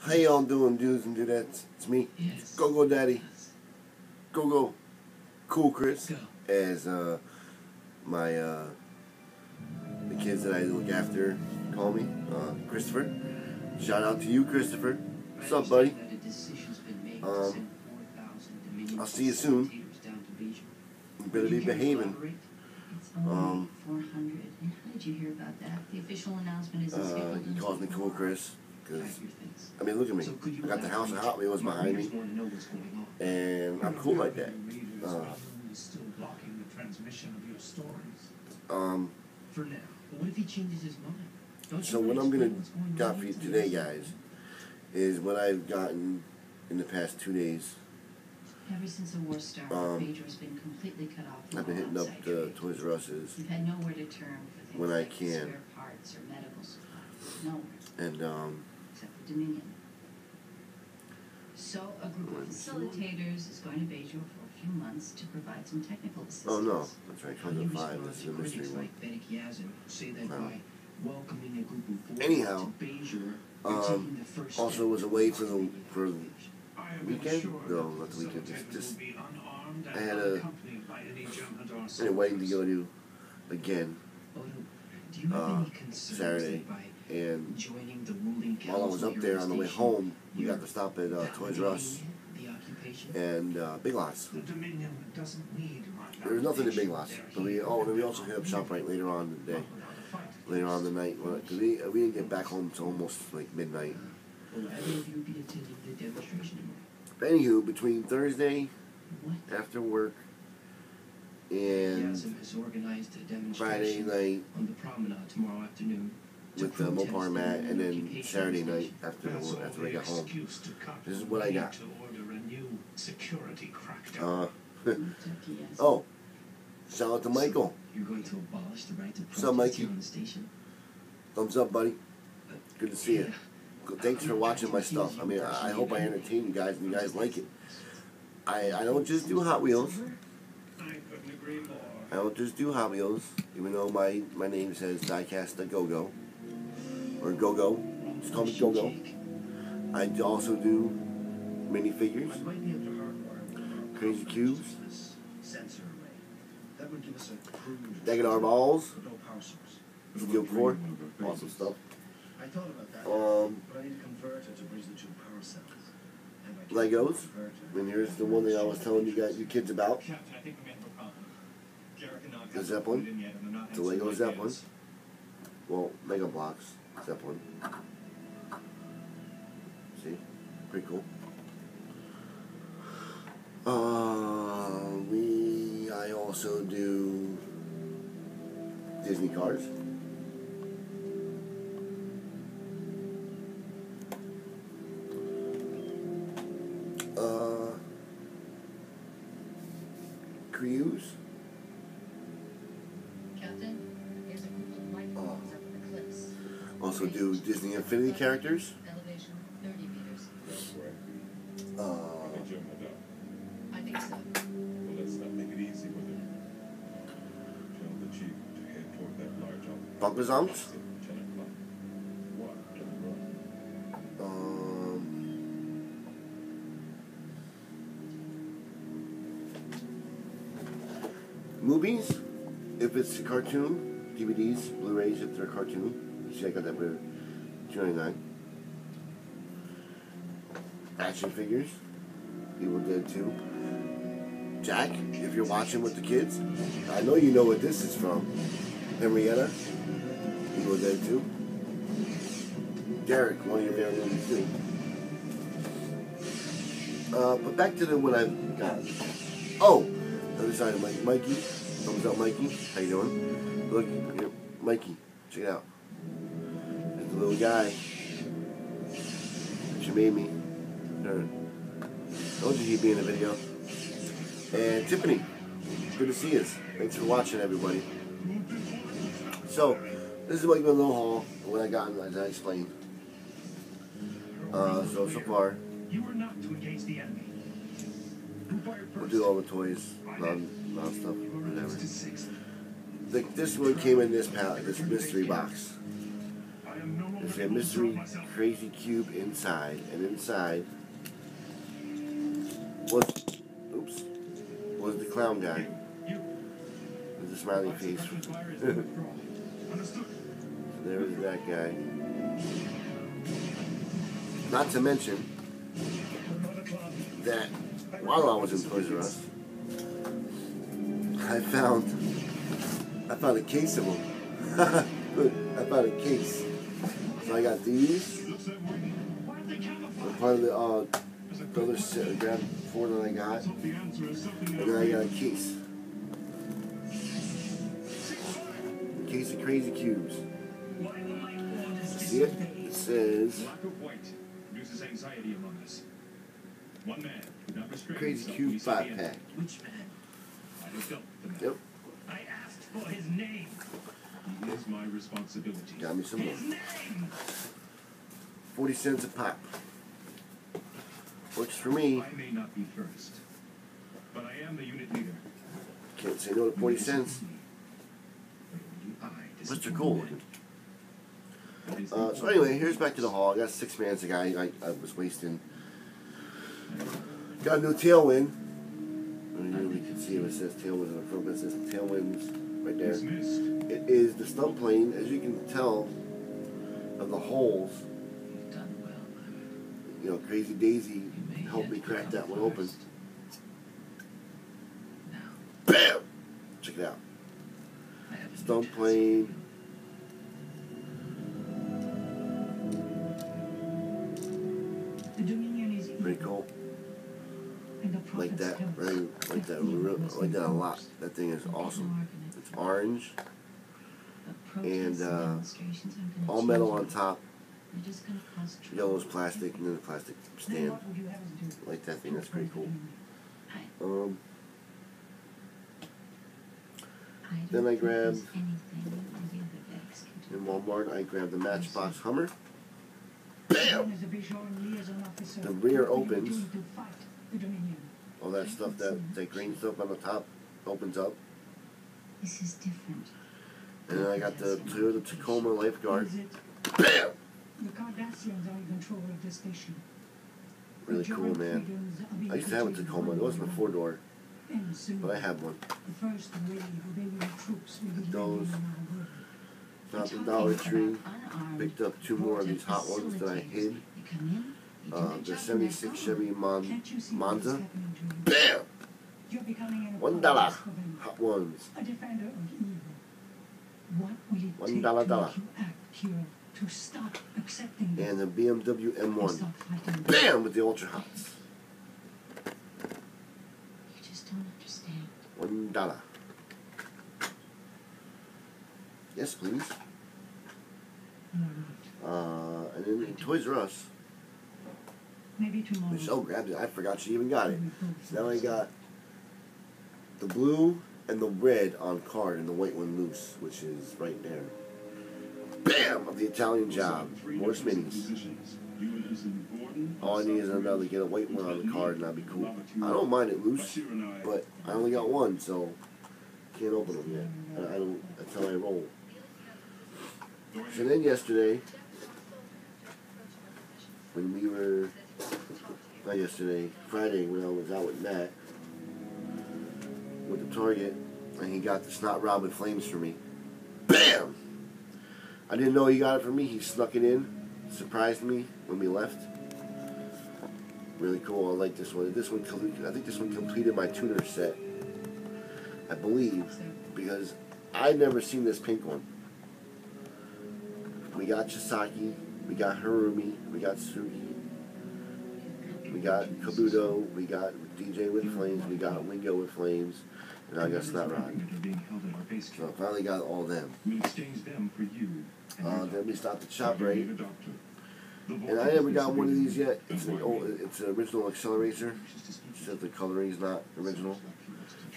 How y'all doing, dudes and dudettes? It's me, Yes. Go Go Daddy, Go Go, Cool Chris, Go. as uh, my uh, the kids that I look after call me, uh, Christopher. Shout out to you, Christopher. What's up, buddy? Um, I'll see you soon. You better be behaving. Um, 400. And how did you hear about that? The official announcement is Uh, he calls me Cool Chris because Pack your things. I mean, look at me. I got the house of Hot Wheels behind me, and I'm cool like that. Uh, still blocking the transmission of your stories. um, For now. But what if he changes his mind? Don't So what I'm gonna explain got for you today, guys, is what I've gotten in the past two days. Ever since the war started, Um, Major has been completely cut off I've been hitting up the trade. Toys R Us's, We've had nowhere to turn for things When I like can. spare parts or medical supplies. Nowhere, and um, except for Dominion. So a group of facilitators is going to Bajor for a few months to provide some technical assistance. oh no, that's right, How do you five. respond is to the mystery one. like Betty Yazin say that No. by welcoming a group of four Anyhow, to Bajor, um, the first also was away for the- for making it I have Weekend? been No, that not the weekend, just- facilitators just- will be unarmed I had a- unaccompanied by any Jem'Hadar and waiting to go to again, Oh. Do you have uh, any concerns Saturday. And joining the ruling while I was up there on the way home, we got to stop at uh, Toys R Us validating the occupation? and uh, Big Lots. The Dominion doesn't need There's nothing in Big. Lots, but we oh, and we also hit up ShopRite later on in the day, Well, without a fight. later on the night, because we we didn't get back home till almost like midnight. Will either of you be attending the demonstration tomorrow? But anywho, between Thursday after work and Yazim has organized a Friday night on the promenade tomorrow afternoon with the Mopar the mat, and then Saturday night after That's all after I the got home. excuse to cut This is what I got. To order a new security crackdown. Uh, oh, shout out to Michael. You're going to abolish the right to What's up, Mikey? on the station? Thumbs up, buddy. Good to see you. Thanks for watching my stuff. I mean, I I hope I entertain you guys and you guys like it. I, I don't just do Hot Wheels. I couldn't agree more. I don't just do Hot Wheels, even though my, my name says Diecast the Go Go. Or Go Go. Just call me Go Go. I also do minifigures, Crazy Cubes, Dagadar Balls. Steel Core, awesome stuff. Um, Legos. and here's the one that I was telling you guys, you kids about. The Zeppelin? The Lego Zeppelin. Well, Mega Bloks, Zeppelin. See? Pretty cool. Uh, we, I also do Disney cars. Uh, Cruise. Also do Disney Infinity characters. Elevation 30 meters. That's right. Uh, Hey, Jim, my dog. I think so. Well, let's not make it easy with him. Tell the chief to head toward that large office. Bunker Zonks. Ten o'clock. What? Right. Um, movies, if it's a cartoon, DVDs, Blu-rays, if they're a cartoon, I got that two ninety nine. Action figures, Evil Dead Two. Jack, if you're watching with the kids, I know you know what this is from. Henrietta, Evil Dead Two. Derek, one of your favorite movies too. Uh, but back to the what I've got. Oh, other side of Mike, Mikey. Thumbs up, Mikey. How you doing? Look, Mikey. Check it out. Little guy you made me. There. Told you he'd be in the video. And Tiffany, good to see you. Thanks for watching, everybody. So, this is like my little haul, what I got, as I explained. Uh, so, so far. We'll do all the toys, non, non stuff, whatever. The, this one came in this pallet, this mystery box. There's a mystery crazy cube inside, and inside was oops was the clown guy with the smiley face. Understood. There was that guy. Not to mention that while I was in Toys R Us, I found I found a case of them. I found a case. So I got these. Looks that way. Why did they camouflage? They're part of the uh, As a the other set, I grabbed four that I got, Let's hope the answer is something and then I got a case. A case of crazy cubes. Why the light wand is See it? It says Lack of white produces anxiety among us. One man could not restrain crazy cube when he saw the five pack. Which man? I have dealt with the man. Yep, I asked for his name. My responsibility. got me some more. Forty cents a pop. Works for me. I may not be first, but I am the unit leader. Can't say no to forty cents. Mr. Cool. Uh, so anyway, here's back to the hall. I got six mans. The guy I, I was wasting. Got a new tailwind. I mean, you can see it says tailwind in the front, but it says tailwinds right there. It is the stump plane, as you can tell, of the holes. You've done well, Leonard. You know, Crazy Daisy helped me crack that one open. Now, Bam! Check it out. I have a new Stump plane. Like that. Really like that. Real, like that a lot. That thing is awesome. It's orange, and, uh, all metal on top, yellow's plastic, and then the plastic stand. Like that thing. That's pretty cool. Um, Then I grabbed- in Walmart, I grabbed the Matchbox Hummer. Bam! The rear opens. Doing to fight the Dominion? All that stuff, that, that green stuff on the top opens up. This is different. And then I got the Toyota Tacoma Lifeguard. Is it Bam! the Cardassians are in control of the station? Really cool, man. freedoms are being I used to have a Tacoma. It wasn't a four door, but I have one. the first wave of alien troops will be Those. landing on our world. Found the Dollar Tree. Picked up two more of these hot ones that I hid. Uh, the 76 Chevy Mon- Can't you see Monza. Bam! You're becoming an One dollar. Hot ones. a defender of evil. What will it One dollar dollar. make you act, Kira, to stop accepting this And the BMW M1. Bam! With the Ultra Hots. You just don't understand. One dollar. Yes, please. Uh, and then Toys R Us, Maybe tomorrow. Michelle grabbed it. I forgot she even got it. we So now I got the blue and the red on card and the white one loose, which is right there. Bam! Of the Italian job. More minis. All I need is another get a white one on the card and that'd be cool. I don't mind it loose, but I only got one, so can't open them yet. I, I don't. That's how I roll. So then yesterday, when we were not yesterday, Friday when I was out with Matt, with the Target, and he got the Snot Robin Flames for me. Bam! I didn't know he got it for me. He snuck it in, surprised me when we left. Really cool. I like this one. This one, I think this one completed my tuner set. I believe because I'd never seen this pink one. We got Chisaki, we got Harumi, we got Sugi, we got Kabuto, we got DJ with Flames, we got Wingo with Flames, and I got Snot Rod. Are being held at our base So I finally got all them. We exchange them for you. and Uh, then we stopped at Shop You Right, need a doctor. The and I never got one of these yet. It's an old, it's an original Accelerator. Says the coloring is not original.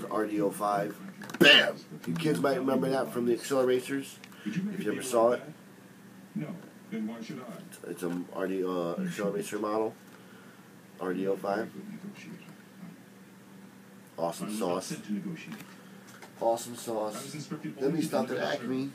The RDO5. Bam! You kids might remember that from the Accelerators. Did you If you ever saw it. No. Then why should I? It's a RD uh, Accelerator model. RDO5. Awesome sauce. sent to negotiate. Awesome sauce. Then we stopped at Acme.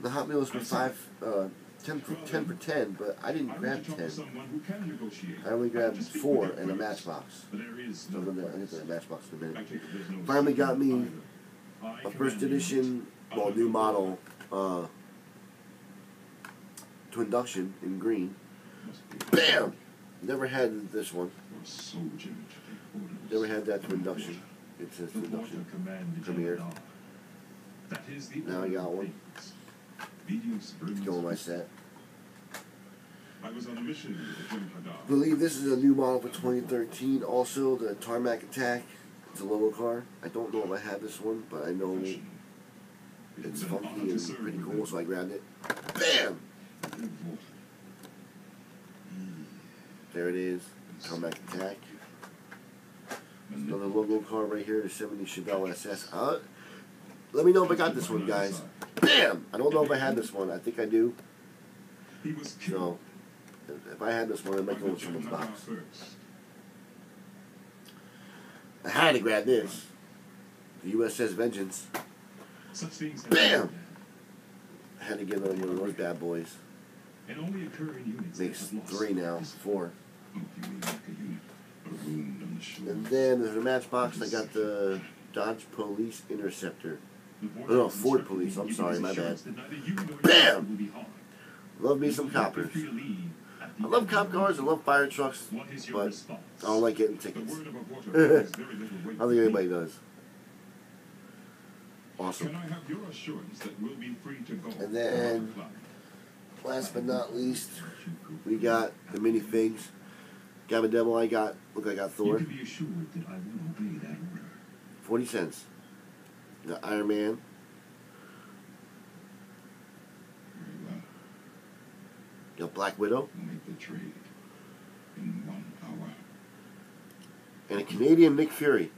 The Hot Wheels were five uh, 10 for 10 for 10, but I didn't grab want to talk 10. to someone who can negotiate. I only grabbed want to speak four and a matchbox. But there is So I'm gonna I'll get to the matchbox in a minute. take it there's no Finally got me A first edition, well, new model, uh, Twinduction in green. Bam! Never had this one. Never had that Twinduction. It says induction. is the Now I got one. on my set. Believe this is a new model for 2013. Also, the Tarmac Attack. It's a logo car. I don't know if I have this one, but I know it's funky and pretty cool, so I grabbed it. Bam! There it is. Tarmac Attack. Another logo car right here, the 70 Chevelle SS. Uh, let me know if I got this one, guys. Bam! I don't know if I had this one. I think I do. He was killed So, if I had this one, I might by make it the in someone's box. I had to grab this. The USS Vengeance. Bam! I had to get another one of those bad boys. And only occur in units Makes three now, four. Hope you will make a unit, a wound on the shoulder. And then there's a matchbox. I got the Dodge Police Interceptor. Oh, no, Ford Police, I'm sorry, my bad. assurance that neither you nor your Bam! son will be harmed. Love me some coppers. feel leave at the I love cop cars. I love fire trucks. What is your but? I don't like getting tickets. word of a water has very little weight I don't think anybody does. Awesome. Can I have your assurance that we'll be free to go? And then- to our club? Last but not least, we got the minifigs. Gavin Devil, I got. Look, I got You Thor. can be assured that I will obey that order. 40 cents. The Iron Man. Very well. Got Black Widow. We'll make the trade in one hour. And a Canadian Nick Fury.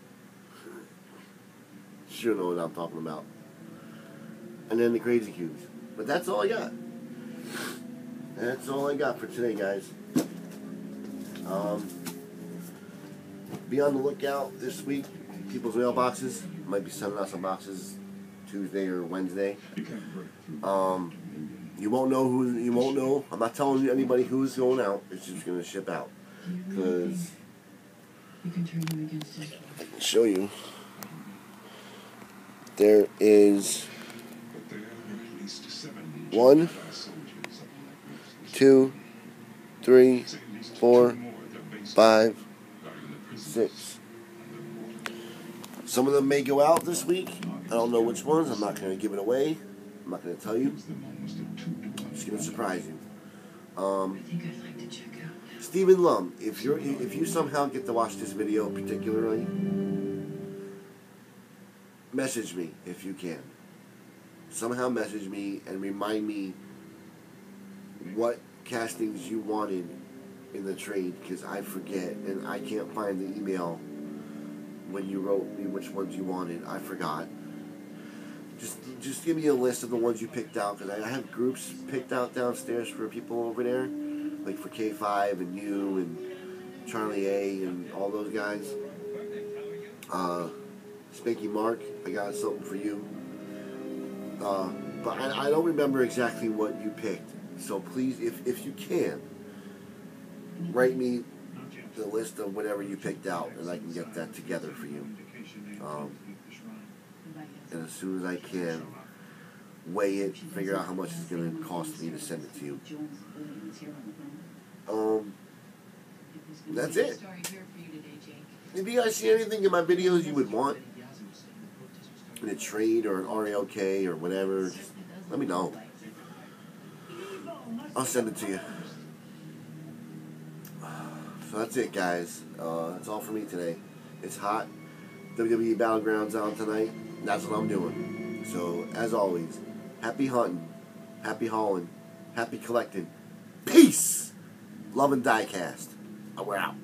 Sure know what I'm talking about. And then the Crazy Cubes. But that's all I got. That's all I got for today, guys. Um, be on the lookout this week. People's mailboxes. Might be sending out some boxes Tuesday or Wednesday. You can't break through. Um, you won't know who. You won't know. I'm not telling anybody who's going out. It's just gonna ship out. Do you really Cause you can turn him against us? I can show you. There is But there are at least seven One, Jem'Hadar soldiers up like this. two, three, Say at least four, five, guarding the prisoners six. and the water. Some of them may go out this week. I don't know which ones. I'm not gonna give it away. I'm not gonna tell you. Gives them almost a two to one Just gonna surprise you. Um, think I'd like to check out. Stephen Lum, if you're if you somehow get to watch this video particularly, message me if you can. Somehow message me and remind me what castings you wanted in the trade because I forget and I can't find the email when you wrote me which ones you wanted. I forgot. Just just give me a list of the ones you picked out because I have groups picked out downstairs for people over there, like for K five and you and Charlie A and all those guys. Uh, Spanky Mark, I got something for you. Uh, but I, I don't remember exactly what you picked. So please, if if you can, write me the list of whatever you picked out, and I can get that together for you. Um, and as soon as I can, weigh it, figure out how much it's going to cost me to send it to you. Um, That's it. Story here for you today, Jake. if you guys see anything in my videos you would want in a trade or an RALK or whatever, just let me know. I'll send it to you. So that's it, guys. Uh, that's all for me today. It's hot. WWE Battlegrounds on tonight. That's what I'm doing. So, as always, happy hunting, happy hauling, happy collecting. Peace! Love and diecast. We're out.